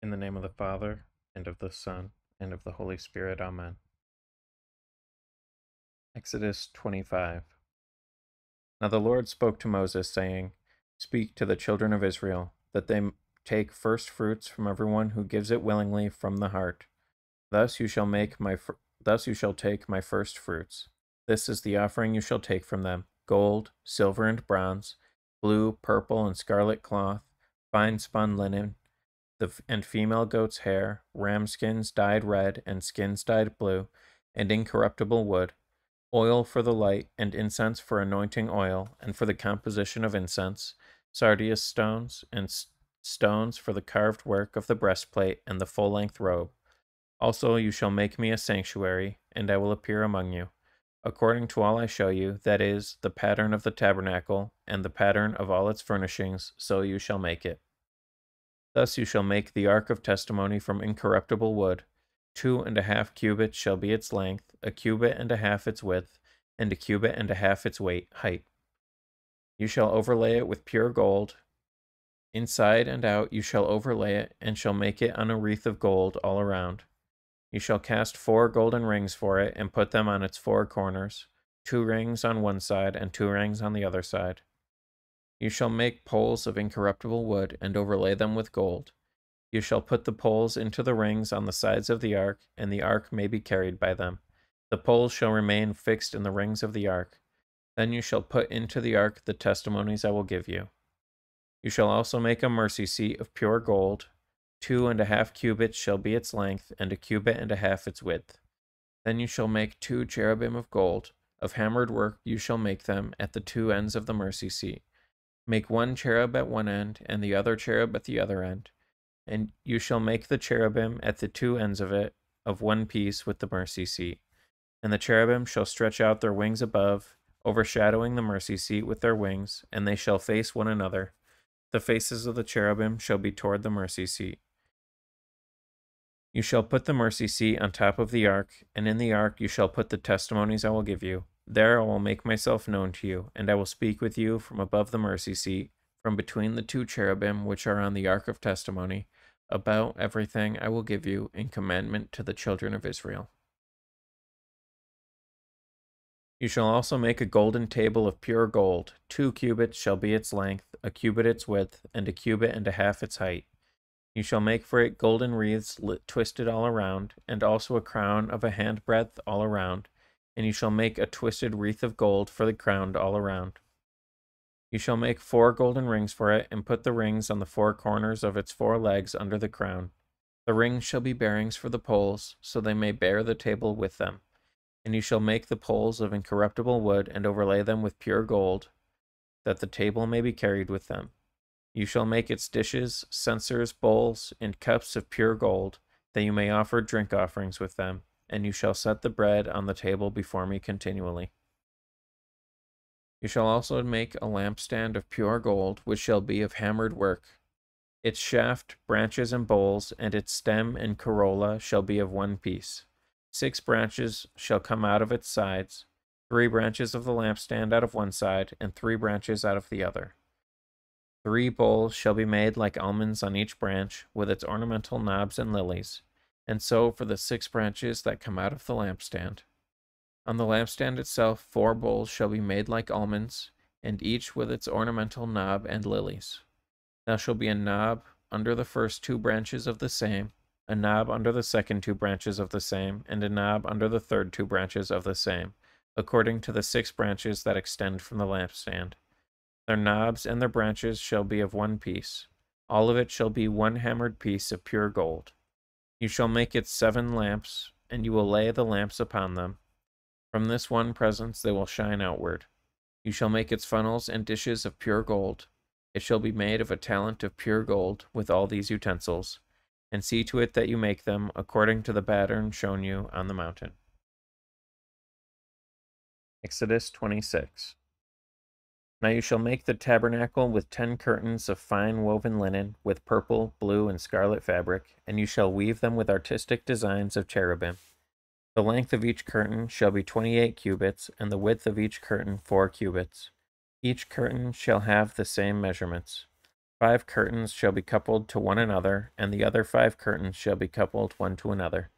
In the name of the Father, and of the Son, and of the Holy Spirit. Amen. Exodus 25. Now the Lord spoke to Moses, saying, Speak to the children of Israel, that they take first fruits from everyone who gives it willingly from the heart. Thus you shall make my fir- thus you shall take my first fruits. This is the offering you shall take from them: gold, silver, and bronze, blue, purple, and scarlet cloth, fine spun linen, the and female goat's hair, ram skins dyed red, and skins dyed blue, and incorruptible wood, oil for the light, and incense for anointing oil, and for the composition of incense, sardius stones, and stones for the carved work of the breastplate and the full length robe. Also, you shall make me a sanctuary, and I will appear among you. According to all I show you, that is, the pattern of the tabernacle, and the pattern of all its furnishings, so you shall make it. Thus you shall make the ark of testimony from incorruptible wood. Two and a half cubits shall be its length, a cubit and a half its width, and a cubit and a half its weight height. You shall overlay it with pure gold. Inside and out you shall overlay it, and shall make it on a wreath of gold all around. You shall cast four golden rings for it, and put them on its four corners, two rings on one side, and two rings on the other side. You shall make poles of incorruptible wood, and overlay them with gold. You shall put the poles into the rings on the sides of the ark, and the ark may be carried by them. The poles shall remain fixed in the rings of the ark. Then you shall put into the ark the testimonies I will give you. You shall also make a mercy seat of pure gold. Two and a half cubits shall be its length, and a cubit and a half its width. Then you shall make two cherubim of gold. Of hammered work you shall make them at the two ends of the mercy seat. Make one cherub at one end, and the other cherub at the other end. And you shall make the cherubim at the two ends of it of one piece with the mercy seat. And the cherubim shall stretch out their wings above, overshadowing the mercy seat with their wings, and they shall face one another. The faces of the cherubim shall be toward the mercy seat. You shall put the mercy seat on top of the ark, and in the ark you shall put the testimonies I will give you. There I will make myself known to you, and I will speak with you from above the mercy seat, from between the two cherubim which are on the ark of testimony, about everything I will give you in commandment to the children of Israel. You shall also make a golden table of pure gold. Two cubits shall be its length, a cubit its width, and a cubit and a half its height. You shall make for it golden wreaths twisted all around, and also a crown of a handbreadth all around and you shall make a twisted wreath of gold for the crown all around. You shall make four golden rings for it, and put the rings on the four corners of its four legs under the crown. The rings shall be bearings for the poles, so they may bear the table with them. And you shall make the poles of incorruptible wood, and overlay them with pure gold, that the table may be carried with them. You shall make its dishes, censers, bowls, and cups of pure gold, that you may offer drink offerings with them and you shall set the bread on the table before me continually. You shall also make a lampstand of pure gold, which shall be of hammered work. Its shaft, branches, and bowls, and its stem and corolla shall be of one piece. Six branches shall come out of its sides, three branches of the lampstand out of one side, and three branches out of the other. Three bowls shall be made like almonds on each branch, with its ornamental knobs and lilies and so for the six branches that come out of the lampstand. On the lampstand itself, four bowls shall be made like almonds, and each with its ornamental knob and lilies. There shall be a knob under the first two branches of the same, a knob under the second two branches of the same, and a knob under the third two branches of the same, according to the six branches that extend from the lampstand. Their knobs and their branches shall be of one piece. All of it shall be one hammered piece of pure gold. You shall make it seven lamps, and you will lay the lamps upon them. From this one presence they will shine outward. You shall make its funnels and dishes of pure gold. It shall be made of a talent of pure gold with all these utensils, and see to it that you make them according to the pattern shown you on the mountain. Exodus 26 now you shall make the tabernacle with ten curtains of fine woven linen, with purple, blue, and scarlet fabric, and you shall weave them with artistic designs of cherubim. The length of each curtain shall be twenty eight cubits, and the width of each curtain four cubits. Each curtain shall have the same measurements. Five curtains shall be coupled to one another, and the other five curtains shall be coupled one to another.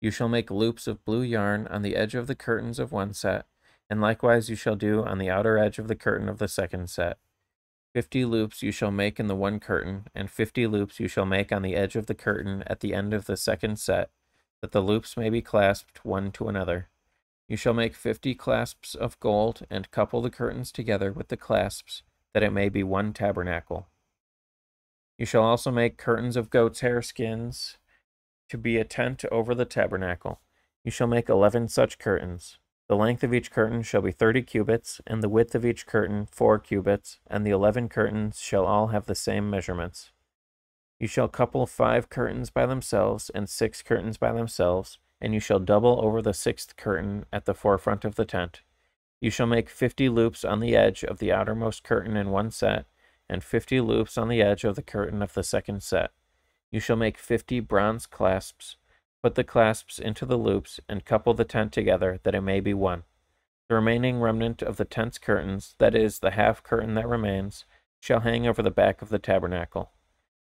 You shall make loops of blue yarn on the edge of the curtains of one set, and likewise you shall do on the outer edge of the curtain of the second set. Fifty loops you shall make in the one curtain, and fifty loops you shall make on the edge of the curtain at the end of the second set, that the loops may be clasped one to another. You shall make fifty clasps of gold, and couple the curtains together with the clasps, that it may be one tabernacle. You shall also make curtains of goat's hair skins to be a tent over the tabernacle. You shall make eleven such curtains. The length of each curtain shall be thirty cubits, and the width of each curtain four cubits, and the eleven curtains shall all have the same measurements. You shall couple five curtains by themselves, and six curtains by themselves, and you shall double over the sixth curtain at the forefront of the tent. You shall make fifty loops on the edge of the outermost curtain in one set, and fifty loops on the edge of the curtain of the second set. You shall make fifty bronze clasps. Put the clasps into the loops, and couple the tent together, that it may be one. The remaining remnant of the tent's curtains, that is, the half curtain that remains, shall hang over the back of the tabernacle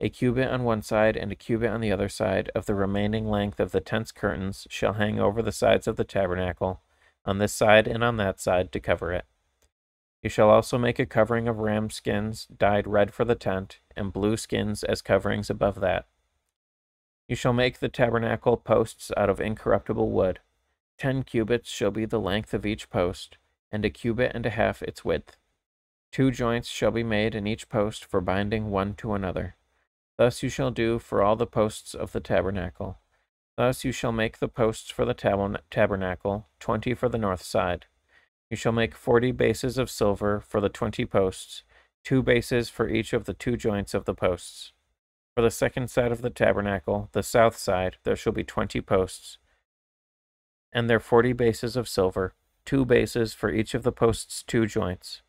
a cubit on one side and a cubit on the other side of the remaining length of the tent's curtains shall hang over the sides of the tabernacle, on this side and on that side, to cover it. You shall also make a covering of ram skins dyed red for the tent, and blue skins as coverings above that. You shall make the tabernacle posts out of incorruptible wood. Ten cubits shall be the length of each post, and a cubit and a half its width. Two joints shall be made in each post for binding one to another. Thus you shall do for all the posts of the tabernacle. Thus you shall make the posts for the tab- tabernacle, twenty for the north side. You shall make forty bases of silver for the twenty posts, two bases for each of the two joints of the posts. For the second side of the tabernacle, the south side, there shall be twenty posts, and their forty bases of silver, two bases for each of the posts' two joints.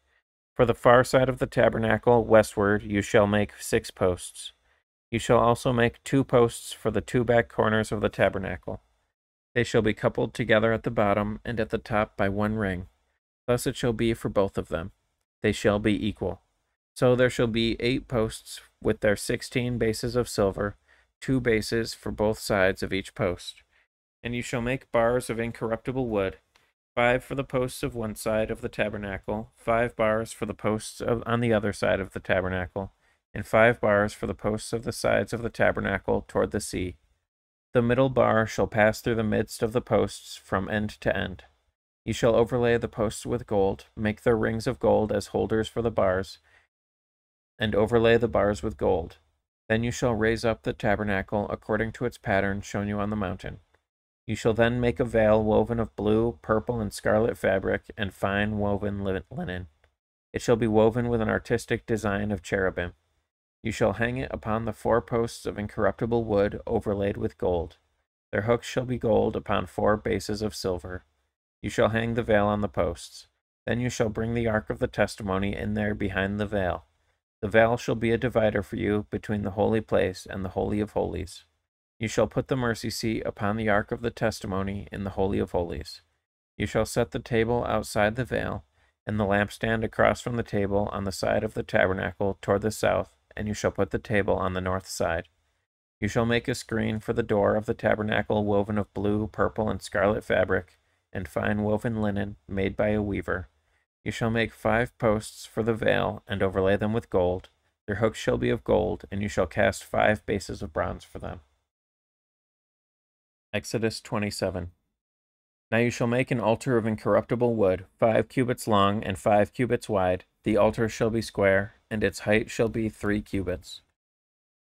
For the far side of the tabernacle, westward, you shall make six posts. You shall also make two posts for the two back corners of the tabernacle. They shall be coupled together at the bottom and at the top by one ring. Thus it shall be for both of them. They shall be equal. So there shall be eight posts with their sixteen bases of silver, two bases for both sides of each post. And you shall make bars of incorruptible wood, five for the posts of one side of the tabernacle, five bars for the posts of, on the other side of the tabernacle, and five bars for the posts of the sides of the tabernacle toward the sea. The middle bar shall pass through the midst of the posts from end to end. You shall overlay the posts with gold, make their rings of gold as holders for the bars, and overlay the bars with gold. Then you shall raise up the tabernacle according to its pattern shown you on the mountain. You shall then make a veil woven of blue, purple, and scarlet fabric, and fine woven linen. It shall be woven with an artistic design of cherubim. You shall hang it upon the four posts of incorruptible wood overlaid with gold. Their hooks shall be gold upon four bases of silver. You shall hang the veil on the posts. Then you shall bring the ark of the testimony in there behind the veil. The veil shall be a divider for you between the holy place and the holy of holies. You shall put the mercy seat upon the ark of the testimony in the holy of holies. You shall set the table outside the veil, and the lampstand across from the table on the side of the tabernacle toward the south and you shall put the table on the north side. You shall make a screen for the door of the tabernacle woven of blue, purple, and scarlet fabric, and fine woven linen made by a weaver. You shall make five posts for the veil, and overlay them with gold. Their hooks shall be of gold, and you shall cast five bases of bronze for them. Exodus 27 Now you shall make an altar of incorruptible wood, five cubits long and five cubits wide. The altar shall be square, and its height shall be three cubits.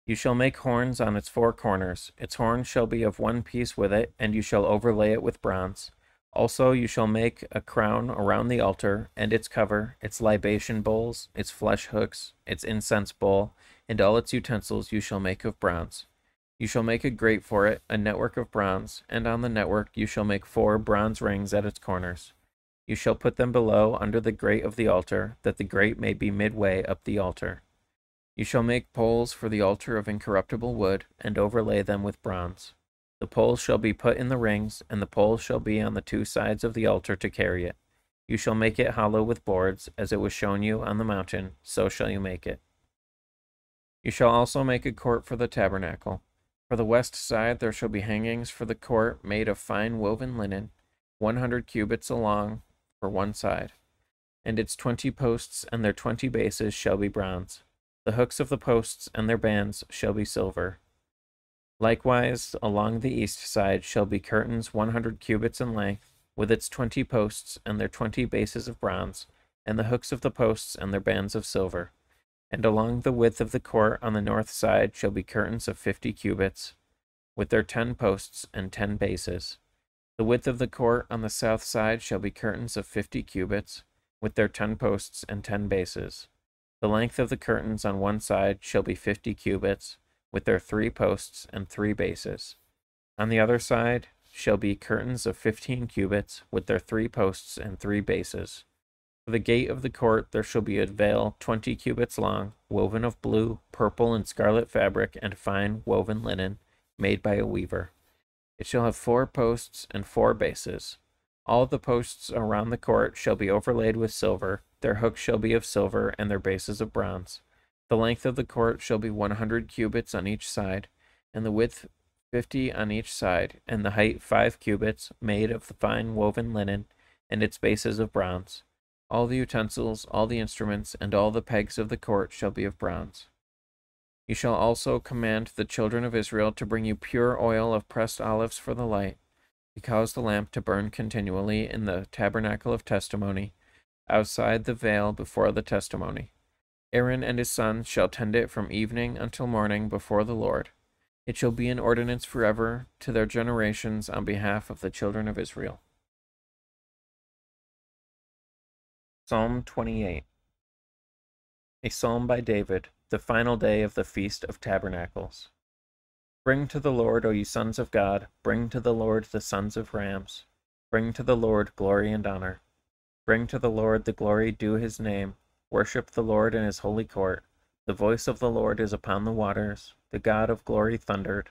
You shall make horns on its four corners. Its horns shall be of one piece with it, and you shall overlay it with bronze. Also you shall make a crown around the altar, and its cover, its libation bowls, its flesh hooks, its incense bowl, and all its utensils you shall make of bronze. You shall make a grate for it, a network of bronze, and on the network you shall make four bronze rings at its corners. You shall put them below under the grate of the altar, that the grate may be midway up the altar. You shall make poles for the altar of incorruptible wood, and overlay them with bronze. The poles shall be put in the rings, and the poles shall be on the two sides of the altar to carry it. You shall make it hollow with boards, as it was shown you on the mountain, so shall you make it. You shall also make a court for the tabernacle. For the west side there shall be hangings for the court made of fine woven linen, one hundred cubits along for one side. And its twenty posts and their twenty bases shall be bronze. The hooks of the posts and their bands shall be silver. Likewise, along the east side shall be curtains one hundred cubits in length, with its twenty posts and their twenty bases of bronze, and the hooks of the posts and their bands of silver. And along the width of the court on the north side shall be curtains of fifty cubits, with their ten posts and ten bases. The width of the court on the south side shall be curtains of fifty cubits, with their ten posts and ten bases. The length of the curtains on one side shall be fifty cubits, with their three posts and three bases. On the other side shall be curtains of fifteen cubits, with their three posts and three bases. For the gate of the court there shall be a veil twenty cubits long, woven of blue, purple, and scarlet fabric, and fine woven linen, made by a weaver. It shall have four posts and four bases. All the posts around the court shall be overlaid with silver, their hooks shall be of silver, and their bases of bronze. The length of the court shall be one hundred cubits on each side, and the width fifty on each side, and the height five cubits, made of the fine woven linen, and its bases of bronze. All the utensils, all the instruments, and all the pegs of the court shall be of bronze. You shall also command the children of Israel to bring you pure oil of pressed olives for the light, to cause the lamp to burn continually in the tabernacle of testimony, outside the veil before the testimony. Aaron and his sons shall tend it from evening until morning before the Lord. It shall be an ordinance forever to their generations on behalf of the children of Israel. Psalm 28 A psalm by David, the final day of the Feast of Tabernacles. Bring to the Lord, O you sons of God, bring to the Lord the sons of rams. Bring to the Lord glory and honor. Bring to the Lord the glory due his name. Worship the Lord in his holy court. The voice of the Lord is upon the waters. The God of glory thundered.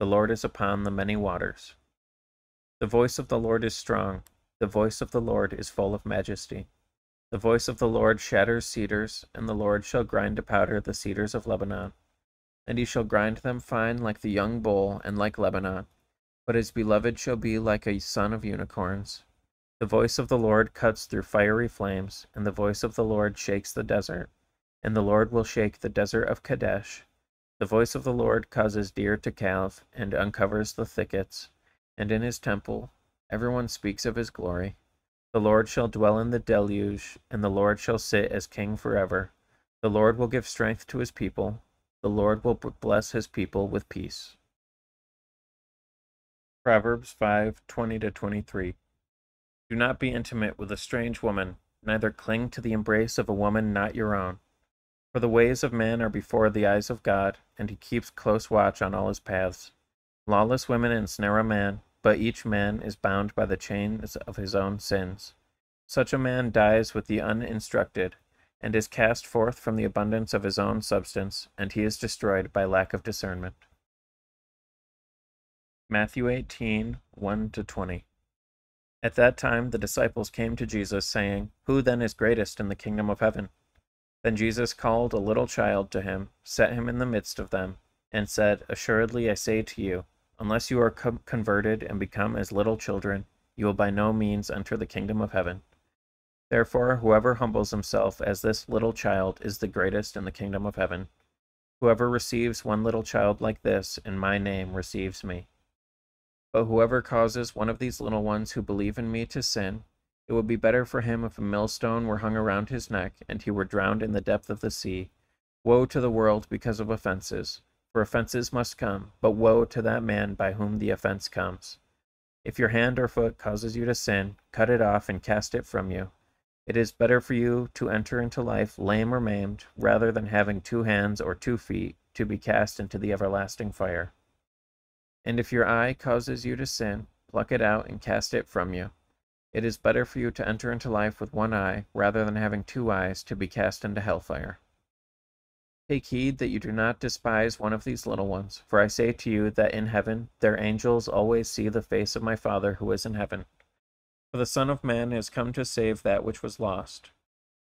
The Lord is upon the many waters. The voice of the Lord is strong. The voice of the Lord is full of majesty. The voice of the Lord shatters cedars, and the Lord shall grind to powder the cedars of Lebanon. And he shall grind them fine like the young bull, and like Lebanon. But his beloved shall be like a son of unicorns. The voice of the Lord cuts through fiery flames, and the voice of the Lord shakes the desert. And the Lord will shake the desert of Kadesh. The voice of the Lord causes deer to calve, and uncovers the thickets. And in his temple everyone speaks of his glory. The Lord shall dwell in the deluge, and the Lord shall sit as king forever. The Lord will give strength to his people. The Lord will bless his people with peace. Proverbs 5 20 23. Do not be intimate with a strange woman, neither cling to the embrace of a woman not your own. For the ways of men are before the eyes of God, and he keeps close watch on all his paths. Lawless women ensnare a man, but each man is bound by the chains of his own sins. Such a man dies with the uninstructed, and is cast forth from the abundance of his own substance, and he is destroyed by lack of discernment. Matthew 18 1 20. At that time the disciples came to Jesus, saying, Who then is greatest in the kingdom of heaven? Then Jesus called a little child to him, set him in the midst of them, and said, Assuredly I say to you, Unless you are co- converted and become as little children, you will by no means enter the kingdom of heaven. Therefore, whoever humbles himself as this little child is the greatest in the kingdom of heaven. Whoever receives one little child like this in my name receives me. But whoever causes one of these little ones who believe in me to sin, it would be better for him if a millstone were hung around his neck and he were drowned in the depth of the sea. Woe to the world because of offenses! For offenses must come, but woe to that man by whom the offense comes. If your hand or foot causes you to sin, cut it off and cast it from you. It is better for you to enter into life lame or maimed, rather than having two hands or two feet to be cast into the everlasting fire. And if your eye causes you to sin, pluck it out and cast it from you. It is better for you to enter into life with one eye, rather than having two eyes to be cast into hellfire. Take heed that you do not despise one of these little ones, for I say to you that in heaven their angels always see the face of my Father who is in heaven. For the Son of Man has come to save that which was lost.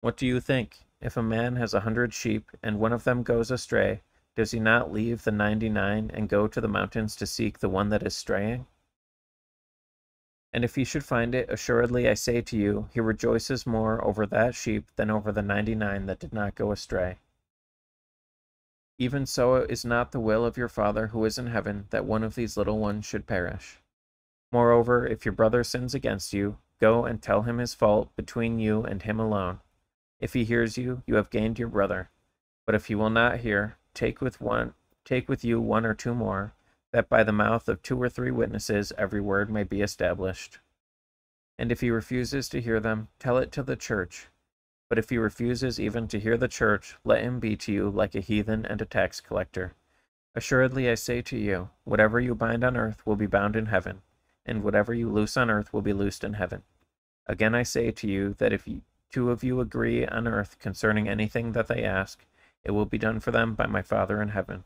What do you think? If a man has a hundred sheep, and one of them goes astray, does he not leave the ninety nine and go to the mountains to seek the one that is straying? And if he should find it, assuredly I say to you, he rejoices more over that sheep than over the ninety nine that did not go astray. Even so it is not the will of your Father who is in heaven that one of these little ones should perish. Moreover, if your brother sins against you, go and tell him his fault between you and him alone. If he hears you, you have gained your brother. But if he will not hear, take with one take with you one or two more, that by the mouth of two or three witnesses every word may be established. And if he refuses to hear them, tell it to the church. But if he refuses even to hear the church, let him be to you like a heathen and a tax collector. Assuredly I say to you, whatever you bind on earth will be bound in heaven, and whatever you loose on earth will be loosed in heaven. Again I say to you that if two of you agree on earth concerning anything that they ask, it will be done for them by my Father in heaven.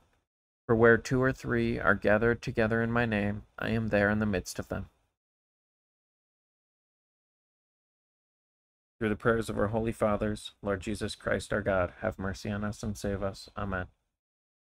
For where two or three are gathered together in my name, I am there in the midst of them. Through the prayers of our holy fathers, Lord Jesus Christ our God, have mercy on us and save us. Amen.